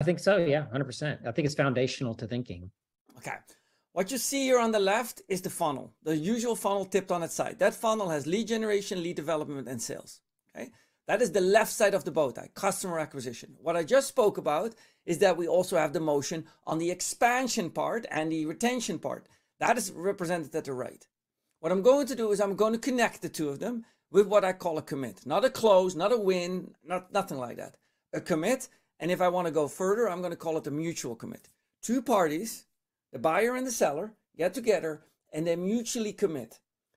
I think so. Yeah, 100%. I think it's foundational to thinking. Okay. What you see here on the left is the funnel, the usual funnel tipped on its side. That funnel has lead generation, lead development, and sales. Okay. That is the left side of the bow tie, customer acquisition. What I just spoke about is that we also have the motion on the expansion part and the retention part. That is represented at the right. What I'm going to do is I'm going to connect the two of them with what I call a commit. Not a close, not a win, not nothing like that. A commit. And if I want to go further, I'm going to call it a mutual commit. Two parties, the buyer and the seller, get together and they mutually commit.